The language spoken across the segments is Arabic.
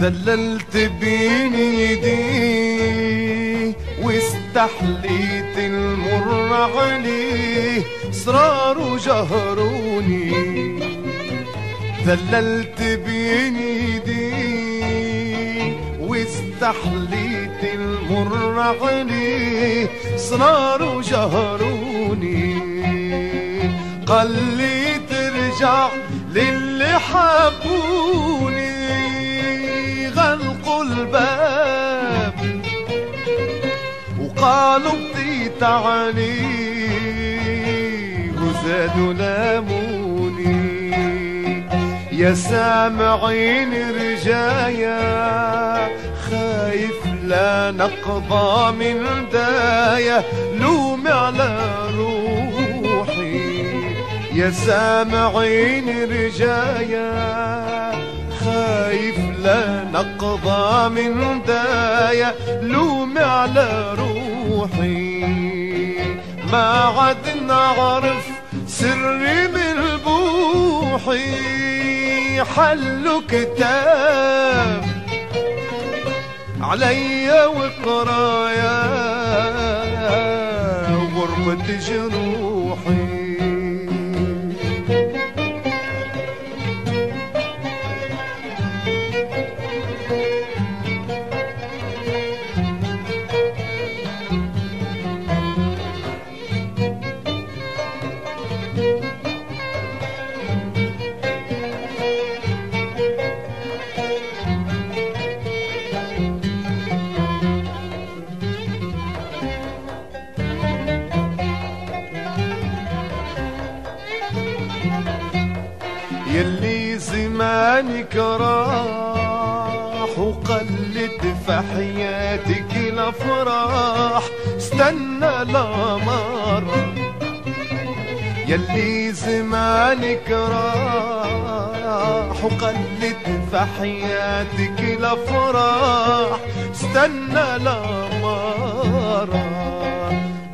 ذللت بين يدي واستحليت المر عليه. صرار وجهروني ذللت بين يدي واستحليت المر عليه. صرار وجهروني قال لي ترجع بطيت عليه وزادوا لاموني. يا سامعين رجايا خايف لا نقضى من دايا. لوم على روحي. يا سامعين رجايا خايف لا نقضى من دايا لوم على روحي. ما عاد نعرف سري من بوحي حلوا كتاب عليا وقرايا. غربة جروحي. يلي زمانك راح وقلت في حياتك الأفراح. استنى الامر يلي زمانك راح وقلت في حياتك الأفراح. استنى الامر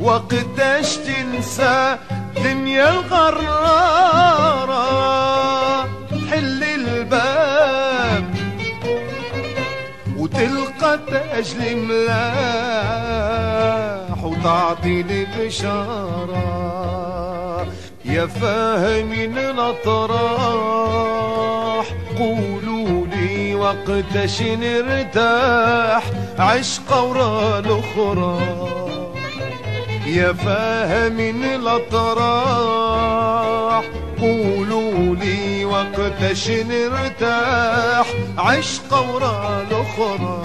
وقتاش تنسى دنيا الغرارة حل الباب. وتلقى تاج الملاح وتعطي البشارة يا فاهمين الأطراح قولوا لي وقتاش نرتاح. عشقة ورا الأخرى. يا فاهمين الأطراح قولوا لي وقتاش نرتاح عشقة ورا الأخرى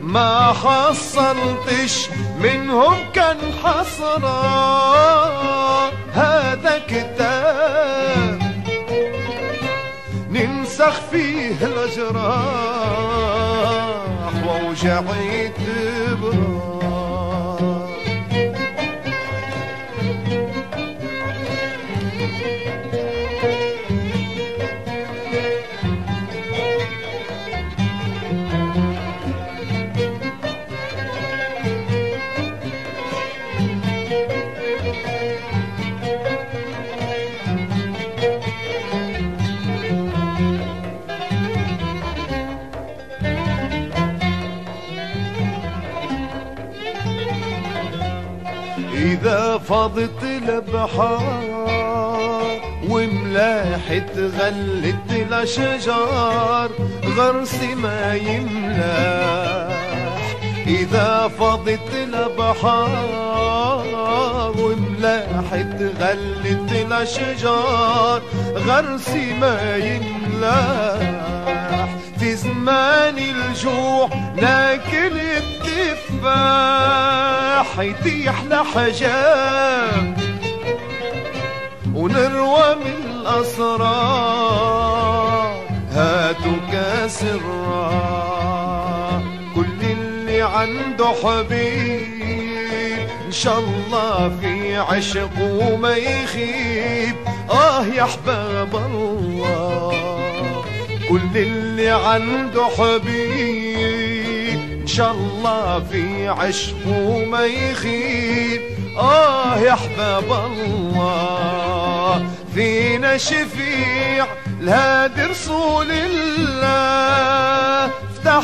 ما حصلتش منهم كان حسرة هذا كتاب ننسخ فيه الأجراح ووجعي تبرى إذا فاضت البحار وملاحة غلت الأشجار غرسي ما يملاح. إذا فاضت البحار وملاحة غلت الأشجار غرسي ما يملاح. في زمان الجوع ناكل التفاح يطيح لحجاب ونروى من الأسرار. هاتوا كاس كل اللي عنده حبيب. إن شاء الله في عشق وما يخيب. آه يا أحباب الله. كل اللي عنده حبيب. شاء الله في عشق وما يخيب. آه يا أحباب الله في فينا شفيع الهادي رسول الله. افتح